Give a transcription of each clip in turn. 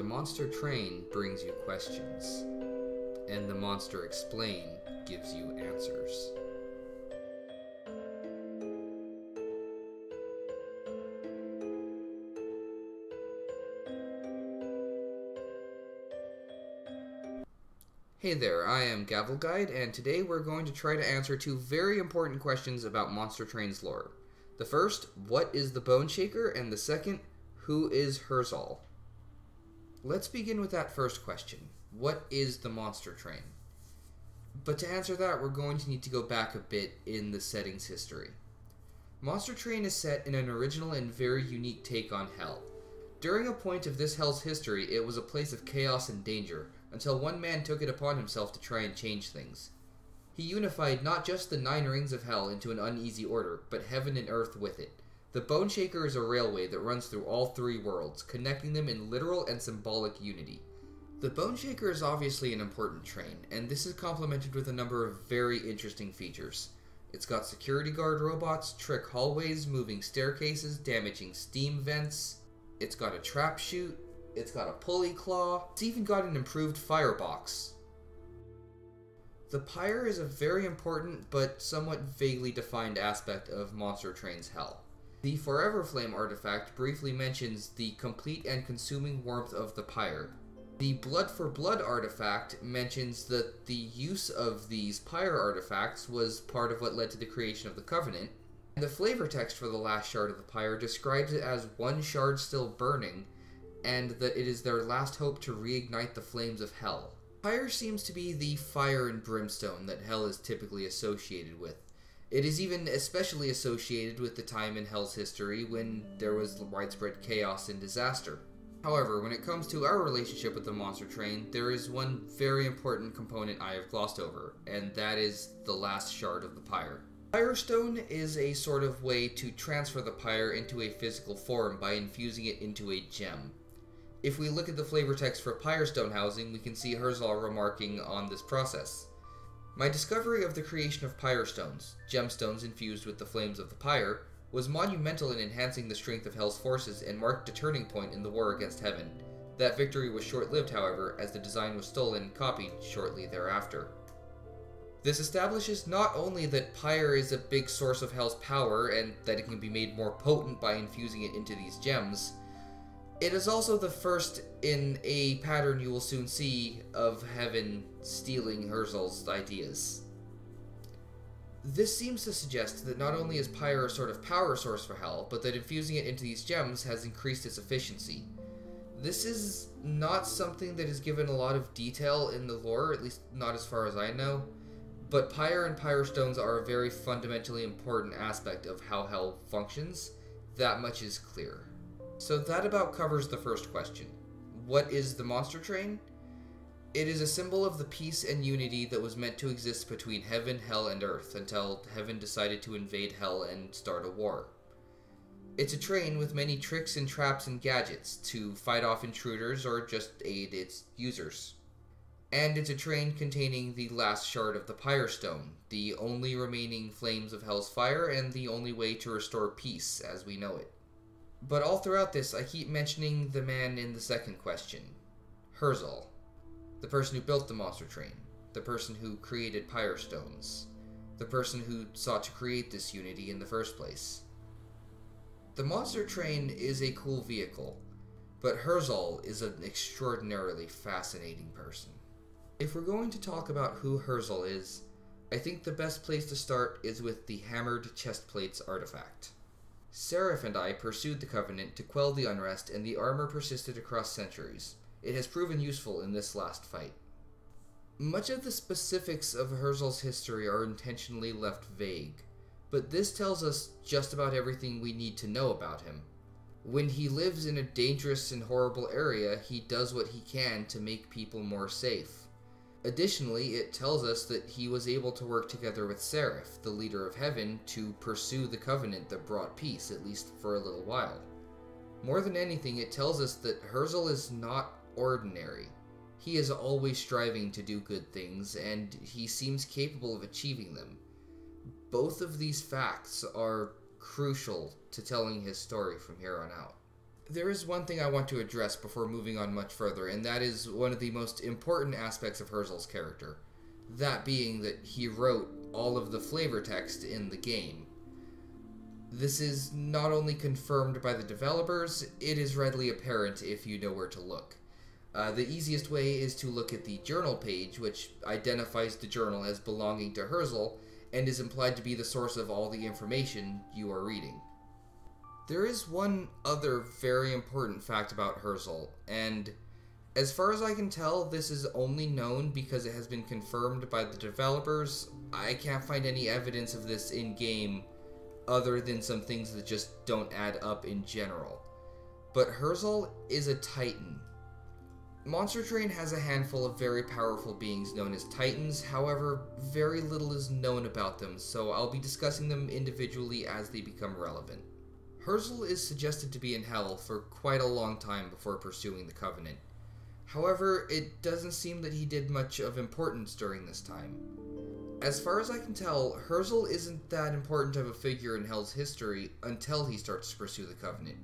The Monster Train brings you questions, and the Monster Explain gives you answers. Hey there, I am Gavel Guide, and today we're going to try to answer two very important questions about Monster Train's lore. The first, what is the Boneshaker? And the second, who is Herzal? Let's begin with that first question. What is the Monster Train? But to answer that, we're going to need to go back a bit in the setting's history. Monster Train is set in an original and very unique take on Hell. During a point of this Hell's history, it was a place of chaos and danger, until one man took it upon himself to try and change things. He unified not just the nine rings of hell into an uneasy order, but heaven and earth with it. The Boneshaker is a railway that runs through all three worlds, connecting them in literal and symbolic unity. The Boneshaker is obviously an important train, and this is complemented with a number of very interesting features. It's got security guard robots, trick hallways, moving staircases, damaging steam vents. It's got a trap chute, it's got a pulley claw. It's even got an improved firebox. The pyre is a very important but somewhat vaguely defined aspect of Monster Train's Hell. The Forever Flame artifact briefly mentions the complete and consuming warmth of the pyre. The Blood for Blood artifact mentions that the use of these pyre artifacts was part of what led to the creation of the Covenant. And the flavor text for the last shard of the pyre describes it as one shard still burning, and that it is their last hope to reignite the flames of hell. Fire seems to be the fire and brimstone that hell is typically associated with. It is even especially associated with the time in hell's history when there was widespread chaos and disaster. However, when it comes to our relationship with the monster train, there is one very important component I have glossed over, and that is the last shard of the pyre. Pyrestone is a sort of way to transfer the pyre into a physical form by infusing it into a gem. If we look at the flavor text for Pyrestone housing, we can see Herzal remarking on this process. My discovery of the creation of Pyrestones, gemstones infused with the flames of the pyre, was monumental in enhancing the strength of Hell's forces and marked a turning point in the war against Heaven. That victory was short-lived, however, as the design was stolen and copied shortly thereafter. This establishes not only that Pyre is a big source of Hell's power and that it can be made more potent by infusing it into these gems, it is also the first in a pattern you will soon see of Heaven stealing Herzal's ideas. This seems to suggest that not only is Pyre a sort of power source for Hell, but that infusing it into these gems has increased its efficiency. This is not something that is given a lot of detail in the lore, at least not as far as I know, but Pyre and Pyrestones are a very fundamentally important aspect of how Hell functions. That much is clear. So that about covers the first question. What is the monster train? It is a symbol of the peace and unity that was meant to exist between heaven, hell, and earth until heaven decided to invade hell and start a war. It's a train with many tricks and traps and gadgets to fight off intruders or just aid its users. And it's a train containing the last shard of the Pyrestone, the only remaining flames of Hell's fire and the only way to restore peace as we know it. But all throughout this, I keep mentioning the man in the second question Herzal, the person who built the monster train, the person who created Pyrestones, the person who sought to create this unity in the first place. The monster train is a cool vehicle, but Herzal is an extraordinarily fascinating person. If we're going to talk about who Herzal is, I think the best place to start is with the Hammered chest plates artifact. Seraph and I pursued the Covenant to quell the unrest, and the armor persisted across centuries. It has proven useful in this last fight. Much of the specifics of Herzal's history are intentionally left vague, but this tells us just about everything we need to know about him. When he lives in a dangerous and horrible area, he does what he can to make people more safe. Additionally, it tells us that he was able to work together with Seraph, the leader of heaven, to pursue the covenant that brought peace, at least for a little while. More than anything, it tells us that Herzal is not ordinary. He is always striving to do good things, and he seems capable of achieving them. Both of these facts are crucial to telling his story from here on out. There is one thing I want to address before moving on much further, and that is one of the most important aspects of Herzal's character. That being that he wrote all of the flavor text in the game. This is not only confirmed by the developers, it is readily apparent if you know where to look. Uh, the easiest way is to look at the journal page, which identifies the journal as belonging to Herzal and is implied to be the source of all the information you are reading. There is one other very important fact about Herzal, and as far as I can tell, this is only known because it has been confirmed by the developers. I can't find any evidence of this in game other than some things that just don't add up in general. But Herzal is a Titan. Monster Train has a handful of very powerful beings known as Titans, however, very little is known about them, so I'll be discussing them individually as they become relevant. Herzal is suggested to be in Hell for quite a long time before pursuing the Covenant. However, it doesn't seem that he did much of importance during this time. As far as I can tell, Herzal isn't that important of a figure in Hell's history until he starts to pursue the Covenant,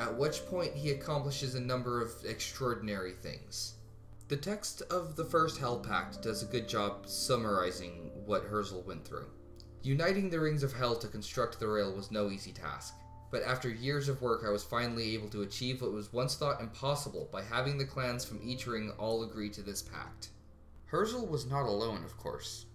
at which point he accomplishes a number of extraordinary things. The text of the first Hell Pact does a good job summarizing what Herzal went through. Uniting the rings of Hell to construct the rail was no easy task, but after years of work I was finally able to achieve what was once thought impossible by having the clans from each ring all agree to this pact. Herzal was not alone, of course.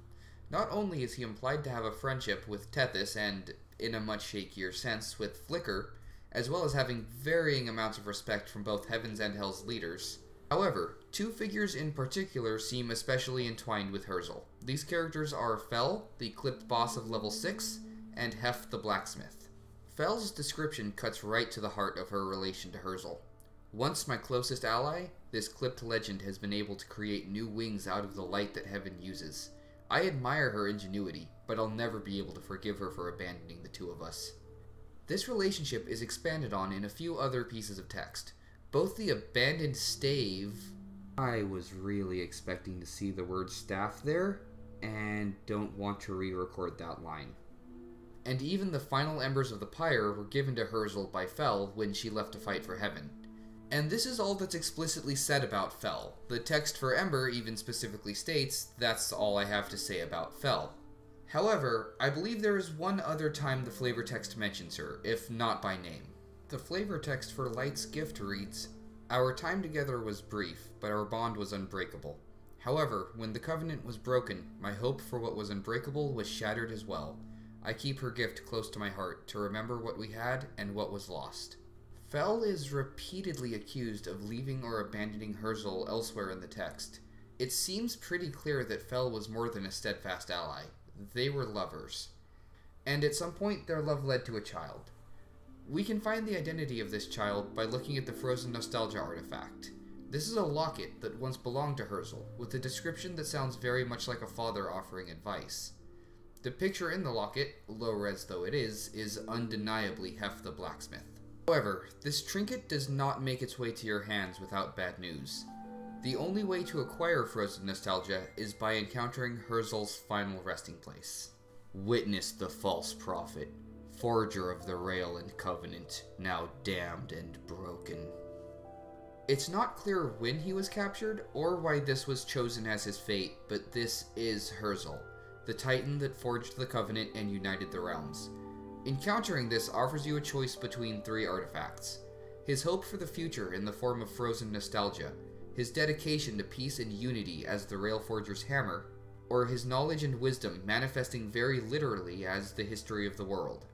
Not only is he implied to have a friendship with Tethys and, in a much shakier sense, with Flicker, as well as having varying amounts of respect from both Heaven's and Hell's leaders. However, two figures in particular seem especially entwined with Herzal. These characters are Fel, the clipped boss of level 6, and Hef the blacksmith. Fel's description cuts right to the heart of her relation to Herzal. Once my closest ally, this clipped legend has been able to create new wings out of the light that Heaven uses. I admire her ingenuity, but I'll never be able to forgive her for abandoning the two of us. This relationship is expanded on in a few other pieces of text. Both the abandoned stave. I was really expecting to see the word staff there, and don't want to re record that line. And even the final embers of the pyre were given to Herzal by Fel when she left to fight for heaven. And this is all that's explicitly said about Fel. The text for Ember even specifically states, that's all I have to say about Fel. However, I believe there is one other time the flavor text mentions her, if not by name. The flavor text for Light's gift reads, Our time together was brief, but our bond was unbreakable. However, when the covenant was broken, my hope for what was unbreakable was shattered as well. I keep her gift close to my heart to remember what we had and what was lost. Fel is repeatedly accused of leaving or abandoning Herzal elsewhere in the text. It seems pretty clear that Fel was more than a steadfast ally. They were lovers. And at some point, their love led to a child. We can find the identity of this child by looking at the Frozen Nostalgia artifact. This is a locket that once belonged to Herzal, with a description that sounds very much like a father offering advice. The picture in the locket, low res though it is, is undeniably Hef the blacksmith. However, this trinket does not make its way to your hands without bad news. The only way to acquire Frozen Nostalgia is by encountering Herzal's final resting place. Witness the false prophet, forger of the Rail and Covenant, now damned and broken. It's not clear when he was captured or why this was chosen as his fate, but this is Herzal, the titan that forged the Covenant and united the realms. Encountering this offers you a choice between three artifacts his hope for the future in the form of frozen nostalgia, his dedication to peace and unity as the Railforger's hammer, or his knowledge and wisdom manifesting very literally as the history of the world.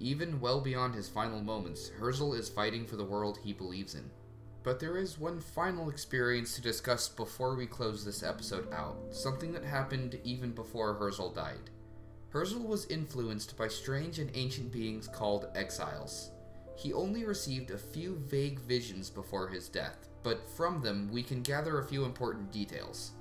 Even well beyond his final moments, Herzal is fighting for the world he believes in. But there is one final experience to discuss before we close this episode out, something that happened even before Herzal died. Herzal was influenced by strange and ancient beings called exiles. He only received a few vague visions before his death, but from them we can gather a few important details.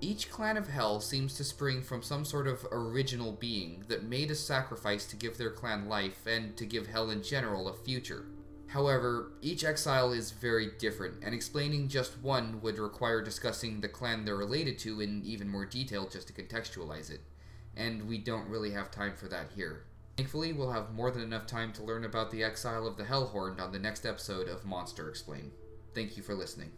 Each clan of Hell seems to spring from some sort of original being that made a sacrifice to give their clan life and to give Hell in general a future. However, each exile is very different, and explaining just one would require discussing the clan they're related to in even more detail just to contextualize it and we don't really have time for that here. Thankfully, we'll have more than enough time to learn about the exile of the Hellhorned on the next episode of Monster Explain. Thank you for listening.